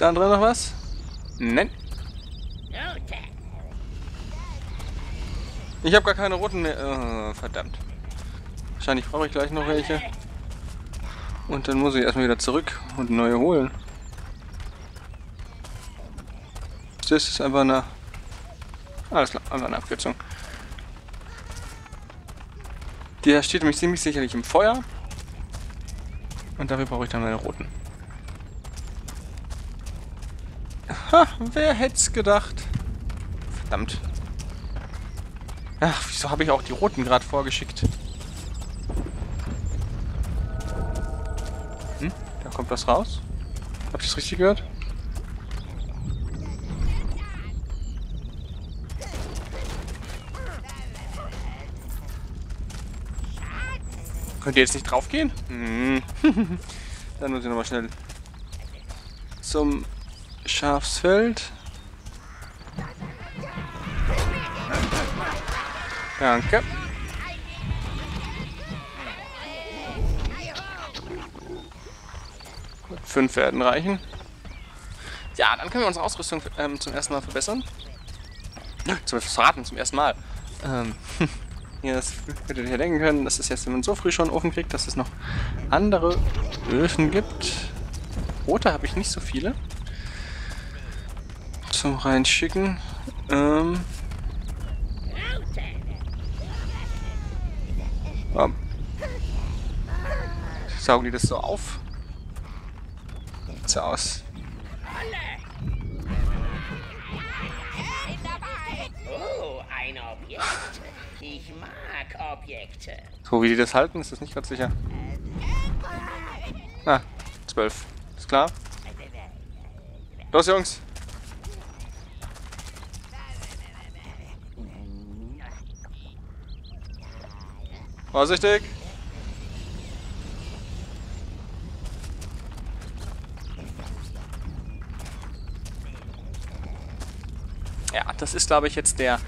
Ist da drin noch was? Nein. Ich habe gar keine roten mehr. Oh, verdammt. Wahrscheinlich brauche ich gleich noch welche. Und dann muss ich erstmal wieder zurück und neue holen. Das ist einfach eine... Alles klar, einfach eine Abkürzung. Der steht nämlich ziemlich sicherlich im Feuer. Und dafür brauche ich dann meine roten. Ha, wer hätte es gedacht? Verdammt. Ach, wieso habe ich auch die roten gerade vorgeschickt? Hm? Da kommt was raus. Hab ich das richtig gehört? Könnt ihr jetzt nicht draufgehen? Hm. Dann muss ich nochmal schnell zum Schafsfeld. Danke. Fünf werden reichen. Ja, dann können wir unsere Ausrüstung ähm, zum ersten Mal verbessern. Zum Verraten, zum ersten Mal. Ähm, ja, das hättet ihr denken können, dass es jetzt, wenn man so früh schon einen Ofen kriegt, dass es noch andere Öfen gibt. Rote habe ich nicht so viele. Zum Reinschicken. Ähm, Ähm, saugen die das so auf? So aus. So wie die das halten, ist das nicht ganz sicher. Ah, zwölf. Ist klar? Los, Jungs! Vorsichtig! Ja, das ist, glaube ich, jetzt der,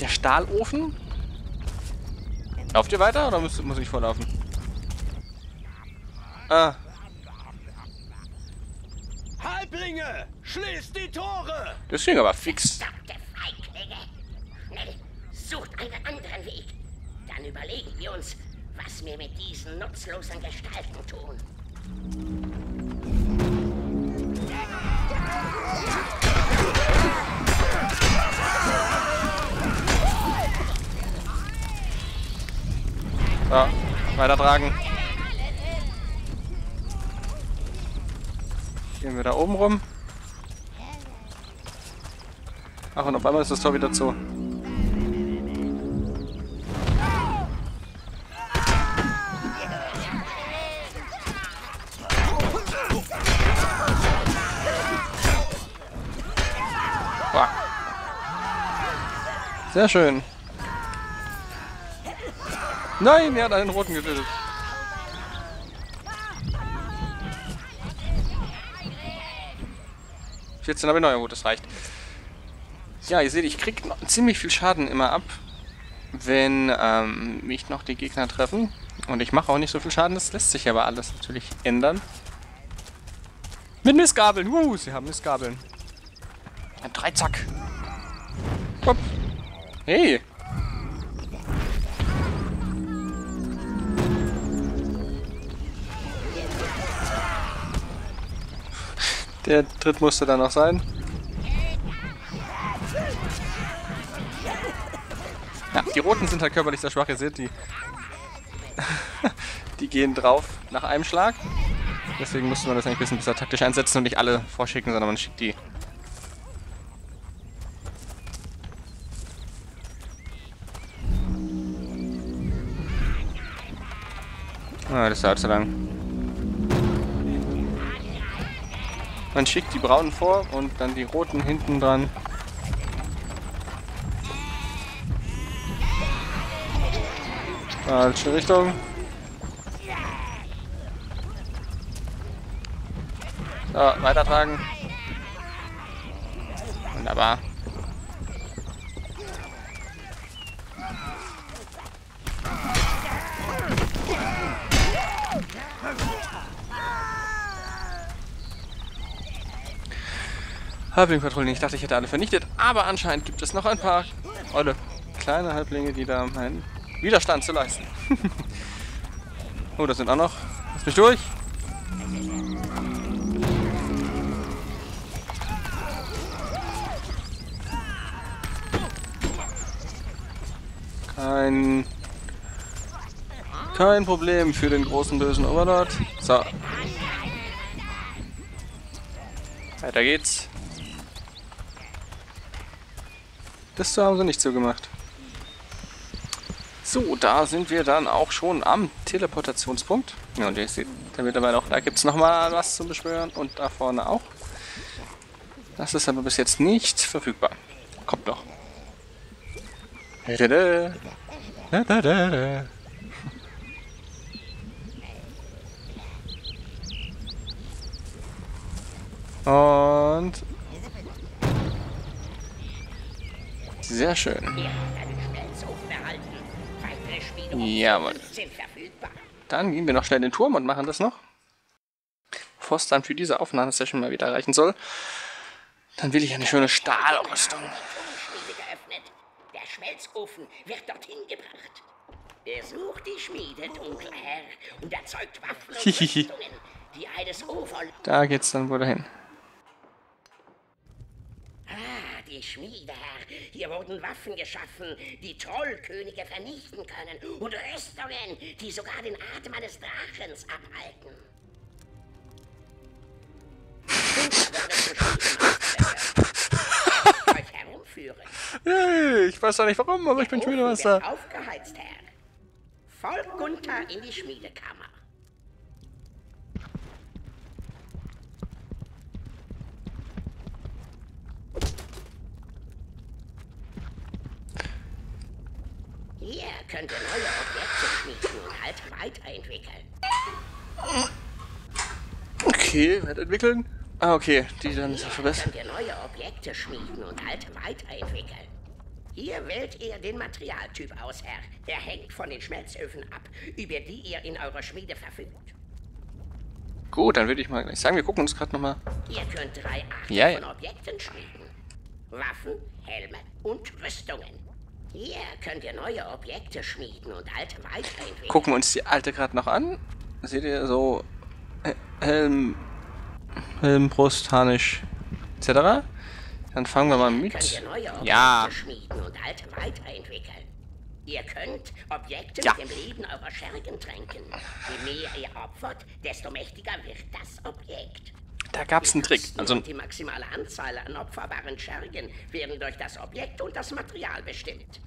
der Stahlofen. Lauft ihr weiter oder muss, muss ich vorlaufen? Ah, Halblinge! Schließt die Tore! das ging aber fix. Verdammte Feiglinge. Schnell, sucht einen anderen Weg. Dann überlegen wir uns, was wir mit diesen nutzlosen Gestalten tun. So, weitertragen. Gehen wir da oben rum. Ach, und auf einmal ist das Tor wieder zu. Sehr schön. Nein, er hat einen roten getötet. Vierzehn habe ich noch, ja gut, das reicht. Ja, ihr seht, ich krieg ziemlich viel Schaden immer ab, wenn ähm, mich noch die Gegner treffen. Und ich mache auch nicht so viel Schaden, das lässt sich aber alles natürlich ändern. Mit Missgabeln, wuhu, sie haben Missgabeln. Ein Dreizack. Hopp. Hey, Der Tritt musste dann noch sein. Ja, die Roten sind halt körperlich sehr schwach, ihr seht, die, die gehen drauf nach einem Schlag. Deswegen musste man das eigentlich ein bisschen besser taktisch einsetzen und nicht alle vorschicken, sondern man schickt die. Ah, das dauert zu lang. Man schickt die braunen vor und dann die roten hinten dran. Falsche Richtung. So, weitertragen. Wunderbar. Halblingpatrouillen. Ich dachte, ich hätte alle vernichtet, aber anscheinend gibt es noch ein paar olle kleine Halblinge, die da meinen Widerstand zu leisten. oh, da sind auch noch. Lass mich durch. Kein... Kein Problem für den großen bösen Overlord. So. Weiter geht's. Das haben sie nicht so gemacht. So, da sind wir dann auch schon am Teleportationspunkt. Ja, und ihr seht da mittlerweile auch, da gibt es nochmal was zu beschwören und da vorne auch. Das ist aber bis jetzt nicht verfügbar. Kommt noch. Und sehr schön. Jawohl. Dann gehen wir noch schnell in den Turm und machen das noch. Bevor es dann für diese Aufnahmesession mal wieder reichen soll, dann will ich eine schöne Stahlrüstung. Der Schmelzofen wird dorthin gebracht. Besucht die Schmiede, dunkler Herr, und erzeugt Waffen und Rüstungen, die eines Ufer... Da geht's dann wohl dahin. Ah, die Schmiede, Herr. Hier wurden Waffen geschaffen, die Trollkönige vernichten können. Und Rüstungen, die sogar den Atem eines Drachens abhalten. euch herumführen. Hey, ich weiß doch nicht warum, aber ich bin Schmiedemeister. Aufgeheizt, Herr. Folgt Gunther in die Schmiedekammer. Hier könnt ihr neue Objekte schmieden und halt weiterentwickeln. Okay, weiterentwickeln. Ah, okay, die dann Hier verbessern. könnt ihr neue Objekte schmieden und alte weiterentwickeln. Hier wählt ihr den Materialtyp aus, Herr. Er hängt von den Schmelzöfen ab, über die ihr in eurer Schmiede verfügt. Gut, dann würde ich mal gleich sagen, wir gucken uns gerade nochmal. Ihr könnt drei Arten Ja, ja. von Objekten schmieden. Waffen, Helme und Rüstungen. Hier könnt ihr neue Objekte schmieden und alte weiterentwickeln. Gucken wir uns die alte gerade noch an. Seht ihr so He- Helm, Helm, Brust, Harnisch etc. Dann fangen wir mal könnt mit. ihr neue Objekte Ja, schmieden und alte weiterentwickeln. Ihr könnt Objekte Ja. mit dem Leben eurer Schergen tränken. Je mehr ihr opfert, desto mächtiger wird das Objekt. Da gab es einen Trick. Also die maximale Anzahl an opferbaren Schergen werden durch das Objekt und das Material bestimmt.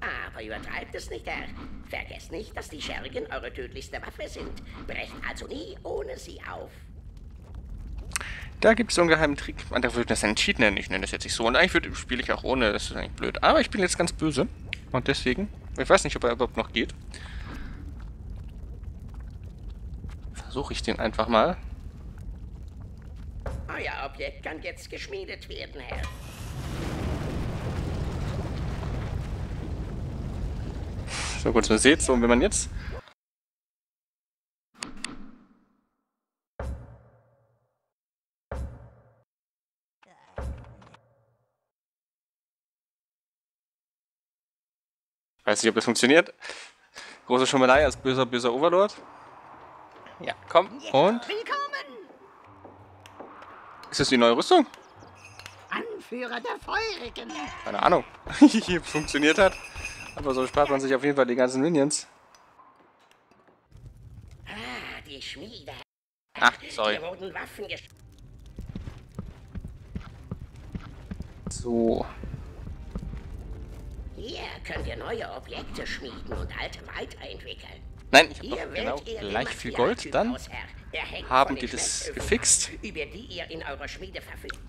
Aber übertreibt es nicht, Herr. Vergesst nicht, dass die Schergen eure tödlichste Waffe sind. Brecht also nie ohne sie auf. da gibt es so einen geheimen Trick. Man darf das einen Cheat nennen. Ich nenne das jetzt nicht so. Und eigentlich würde- spiele ich auch ohne. Das ist eigentlich blöd. Aber ich bin jetzt ganz böse. Und deswegen. Ich weiß nicht, ob er überhaupt noch geht. Versuche ich den einfach mal. Euer Objekt kann jetzt geschmiedet werden, Herr. So kurz, man seht, so, und wenn man jetzt. Weiß nicht, ob das funktioniert. Große Schummelei als böser, böser Overlord. Ja, komm. Und? Willkommen, Ist das die neue Rüstung? Anführer der Feurigen. Keine Ahnung. Funktioniert hat. Aber so spart man sich auf jeden Fall die ganzen Minions. Ah, die Schmiede. Ach, sorry. So. Hier könnt ihr neue Objekte schmieden und alte weiterentwickeln. Nein, ich habe genau gleich viel Gold. Dann haben die das gefixt.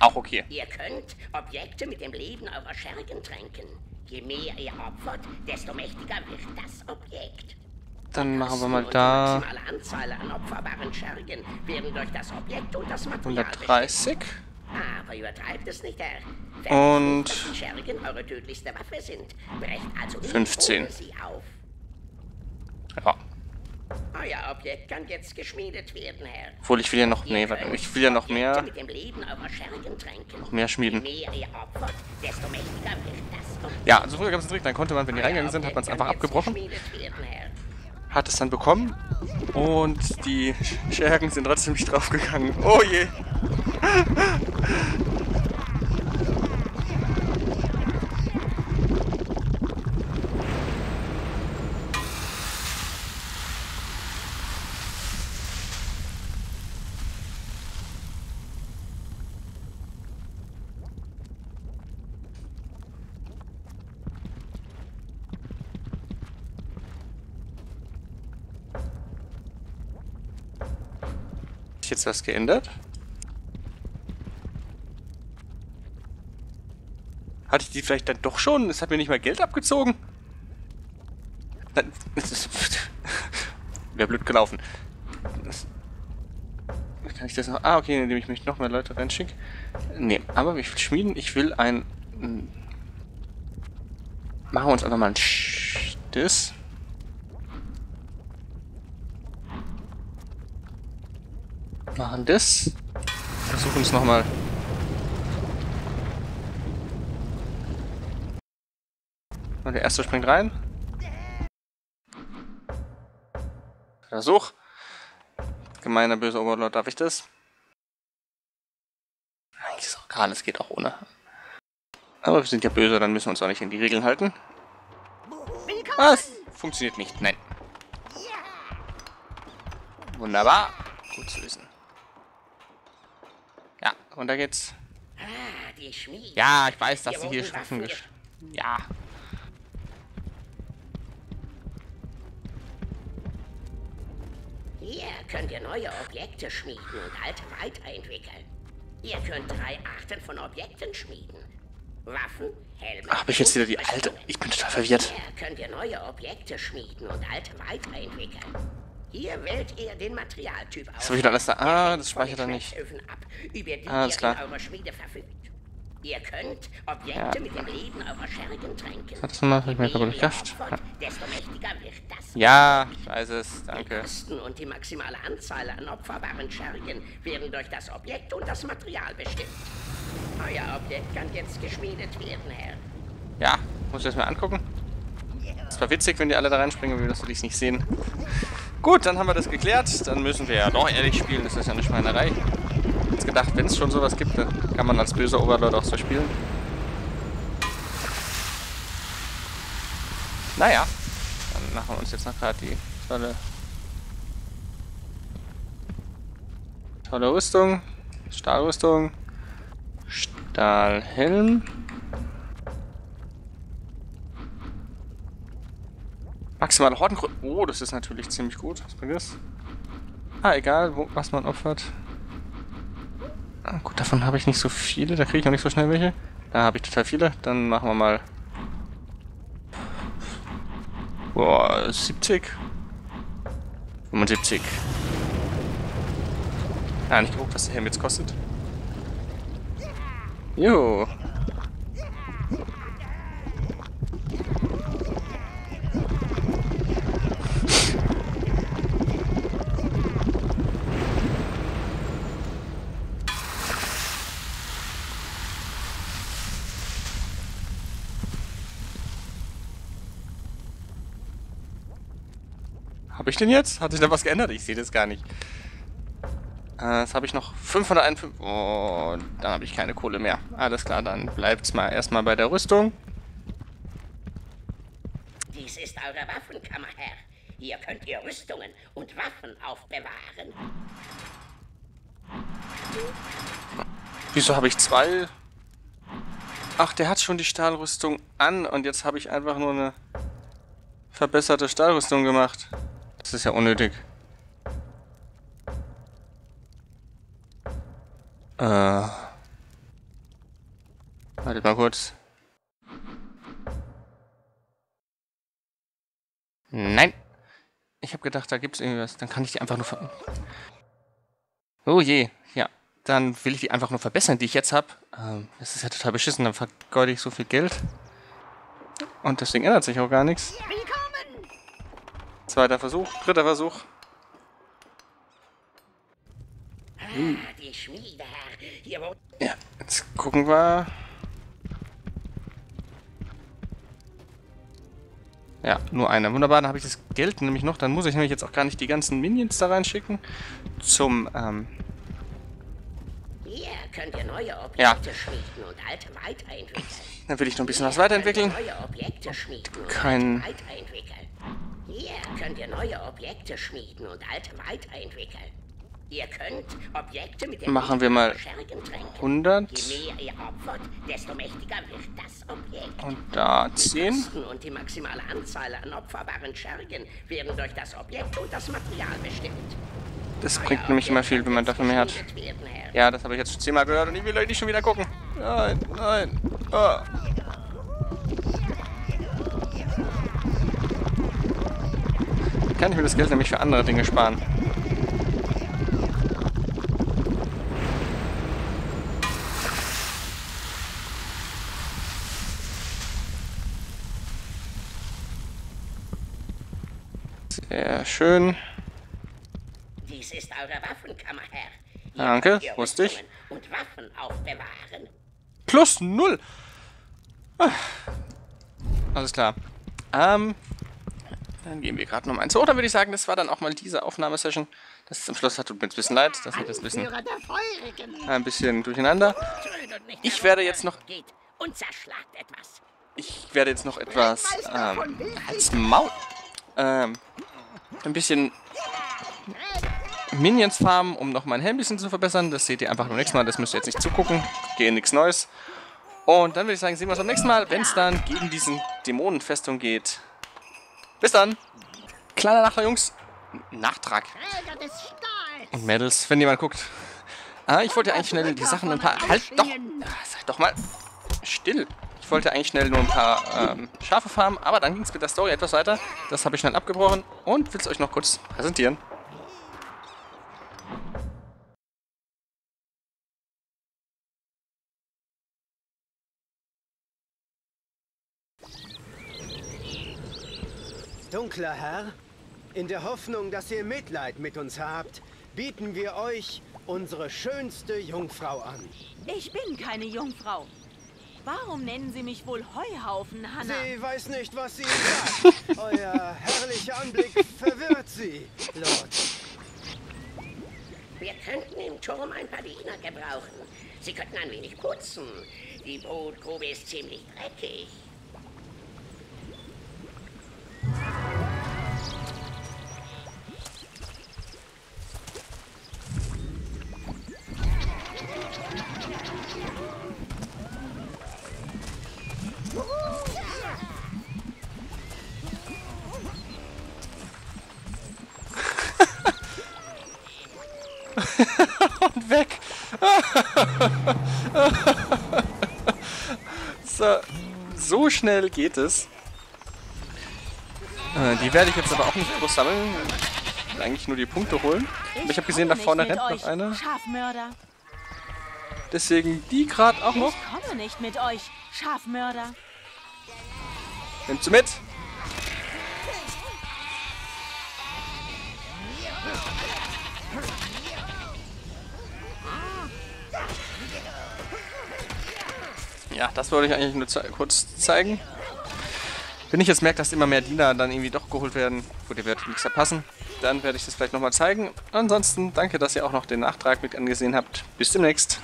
auch okay. Ihr könnt Objekte mit dem Leben eurer Schergen tränken. Je mehr ihr opfert, desto mächtiger wird das Objekt. Dann machen wir mal da Die maximale Anzahl an opferbaren Schergen werden durch das Objekt und das Material 130. bestimmt. Aber übertreibt es nicht, Herr. Und- nicht, dass die Schergen eure tödlichste Waffe sind. Brecht also nicht 15. ohne sie auf. Ja. Euer Objekt kann jetzt geschmiedet werden, Herr. Obwohl, ich will ja noch... Nee, warte, ich will ja noch mehr... Noch mehr schmieden. Mehr opfert, Ja, also früher gab es einen Trick, dann konnte man, wenn die reingegangen sind, hat man es einfach abgebrochen, hat es dann bekommen und die Schergen sind trotzdem nicht draufgegangen. Oh je! Ist jetzt was geändert? Hatte ich die vielleicht dann doch schon? Es hat mir nicht mal Geld abgezogen. Nein, Wäre blöd gelaufen. Das- Kann ich das noch... Ah, okay, indem ich mich noch mehr Leute reinschicke. Nee, aber ich will schmieden. Ich will ein... ein- Machen wir uns einfach mal ein... Sch- Das... Machen das. Versuchen es nochmal. Und der erste springt rein. Versuch. Gemeiner böser Oberlord, darf ich das? Eigentlich ist auch egal, es geht auch ohne. Aber wir sind ja böse, dann müssen wir uns auch nicht in die Regeln halten. Was? Funktioniert nicht, nein. Wunderbar. Gut zu wissen. Runter geht's. Ah, die Schmiede. Ja, ich weiß, dass sie hier gesch... Ja. Hier könnt ihr neue Objekte schmieden und alte weiterentwickeln. Ihr könnt drei Arten von Objekten schmieden. Waffen, Helme. Ach, hab ich jetzt wieder die alte... Ich bin total verwirrt. Hier könnt ihr neue Objekte schmieden und alte weiterentwickeln. Hier wählt ihr den Materialtyp aus. Ist aber wieder alles da. Ah, das speichert er nicht. Die Ah, alles klar. Ihr könnt Objekte Ja. mit dem Leben eurer Schergen tränken. Hat das nochmal opfert, desto mächtiger wird das. Ja, ich weiß es. Die Danke. Kosten und die maximale Anzahl an opferbaren Schergen werden durch das Objekt und das Material bestimmt. Euer Objekt kann jetzt geschmiedet werden, Herr. Ja, muss ich das mal angucken. Es war witzig, wenn die alle da reinspringen, aber wir das nicht sehen. Gut, dann haben wir das geklärt. Dann müssen wir ja doch ehrlich spielen. Das ist ja eine Schweinerei. Jetzt gedacht, wenn es schon sowas gibt, dann kann man als böser Oberlord auch so spielen. Naja, dann machen wir uns jetzt noch gerade die tolle, tolle Rüstung. Stahlrüstung. Stahlhelm. Maximale Hordengröße. Oh, das ist natürlich ziemlich gut. Was bringt das? Ah, egal, wo, was man opfert. Ah, gut, davon habe ich nicht so viele. Da kriege ich auch nicht so schnell welche. Da habe ich total viele. Dann machen wir mal... Boah, 70. 75. Ah, nicht geguckt, was der Helm jetzt kostet. Jo. Habe ich denn jetzt? Hat sich da was geändert? Ich sehe das gar nicht. Äh, jetzt habe ich noch 551. Oh, dann habe ich keine Kohle mehr. Alles klar, dann bleibt's mal erstmal bei der Rüstung. Dies ist eure Waffenkammer, Herr. Hier könnt ihr Rüstungen und Waffen aufbewahren. Wieso habe ich zwei? Ach, der hat schon die Stahlrüstung an und jetzt habe ich einfach nur eine verbesserte Stahlrüstung gemacht. Das ist ja unnötig. Äh. Wartet mal kurz. Nein. Ich habe gedacht, da gibt es irgendwas. Dann kann ich die einfach nur ver... Oh je, ja. Dann will ich die einfach nur verbessern, die ich jetzt habe. Ähm, das ist ja total beschissen, dann vergeude ich so viel Geld. Und deswegen ändert sich auch gar nichts. Zweiter Versuch, dritter Versuch. Wo... Ja, jetzt gucken wir. Ja, nur einer. Wunderbar, dann habe ich das Geld nämlich noch. Dann muss ich nämlich jetzt auch gar nicht die ganzen Minions da reinschicken. Zum, ähm, Hier könnt ihr neue Objekte Ja. schmieden und alte weiterentwickeln. dann will ich noch ein bisschen was weiterentwickeln. Neue Objekte schmieden und Kein- weiterentwickeln. Hier könnt ihr neue Objekte schmieden und alte weiterentwickeln. Ihr könnt Objekte mit dem Machen wir mal Schergen tränken. 100. Je mehr ihr opfert, desto mächtiger wird das Objekt. Und da 10. Kosten und die maximale Anzahl an opferbaren Schergen werden durch das Objekt und das Material bestimmt. Das bringt nämlich immer viel, wenn man dafür mehr hat. Werden. Ja, das habe ich jetzt schon zehnmal gehört und ich will euch nicht schon wieder gucken. Nein, nein. Kann ich mir das Geld nämlich für andere Dinge sparen. Sehr schön. Dies ist eure Waffenkammer, Herr. Hier Danke, wusste ich. Und Waffen aufbewahren. Plus null. Ah. Alles klar. Ähm, dann gehen wir gerade noch mal eins. So, dann würde ich sagen, das war dann auch mal diese Aufnahmesession. Das ist am Schluss hat tut mir jetzt ein bisschen leid, das ein bisschen, ein bisschen durcheinander. Ich werde jetzt noch-. Ich werde jetzt noch etwas ähm, als Maul ähm, ein bisschen Minions farmen, um noch mein Helm ein bisschen zu verbessern. Das seht ihr einfach beim nächsten Mal. Das müsst ihr jetzt nicht zugucken. Gehe nichts Neues. Und dann würde ich sagen, sehen wir uns beim nächsten Mal, wenn es dann gegen diesen Dämonenfestung geht. Bis dann. Kleiner Nachtrag, Jungs. Nachtrag. Und Mädels, wenn jemand guckt. Ah, ich wollte eigentlich schnell die Sachen ein paar... Halt doch! Ah, Seid doch mal still. Ich wollte eigentlich schnell nur ein paar ähm, Schafe farmen, aber dann ging es mit der Story etwas weiter. Das habe ich schnell abgebrochen und will es euch noch kurz präsentieren. Dunkler Herr, in der Hoffnung, dass ihr Mitleid mit uns habt, bieten wir euch unsere schönste Jungfrau an. Ich bin keine Jungfrau. Warum nennen Sie mich wohl Heuhaufen, Hanna? Sie weiß nicht, was sie sagt. Euer herrlicher Anblick verwirrt sie, Lord. Wir könnten im Turm ein paar Diener gebrauchen. Sie könnten ein wenig putzen. Die Brutgrube ist ziemlich dreckig. So schnell geht es. Äh, die werde ich jetzt aber auch nicht groß sammeln. Ich will eigentlich nur die Punkte holen. Aber ich habe gesehen, da vorne rennt noch einer. Deswegen die gerade auch noch. Ich komme nicht mit euch, Schafmörder. Nimmt sie mit. Ja, das wollte ich eigentlich nur ze kurz zeigen. Wenn ich jetzt merke, dass immer mehr Diener dann irgendwie doch geholt werden, gut, ihr werdet nichts verpassen, dann werde ich das vielleicht nochmal zeigen. Ansonsten danke, dass ihr auch noch den Nachtrag mit angesehen habt. Bis demnächst.